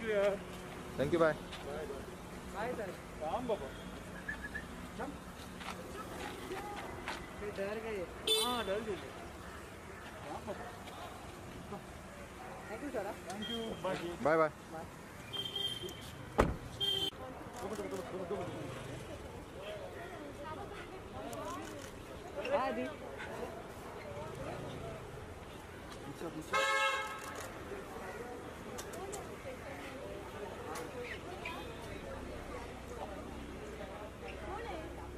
Care thank you bye काय sir Ram बाबा डर गए हाँ डर गए thank you sir thank you bye bye bye हाँ दी आ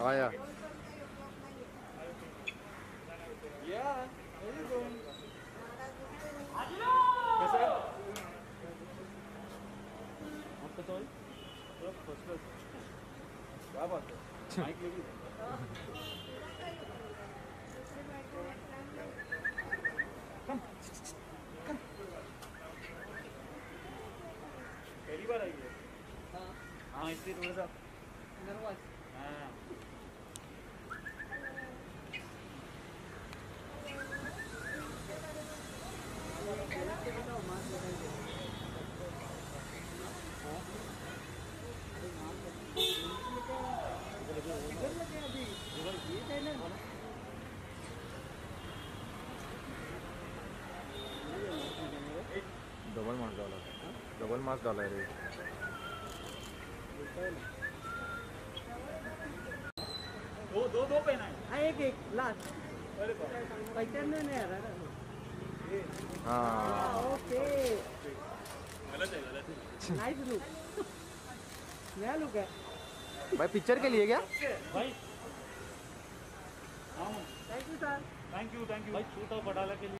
तो है माइक लेगी पहली बार आई है हाँ हाँ इसलिए थोड़ा सा नर्वस हाँ डबल मास्क डाला डबल मास्क डाला है रे। दो दो दो पहना है। हाँ एक एक लास्ट अरे बाप। पहचानने नहीं आ रहा ना। हाँ। ओके। गलत है गलत है। नाइस लुक नया लुक है। भाई पिक्चर के लिए क्या? भाई thank you sir thank you thank you भाई छोटा बटाला के लिए।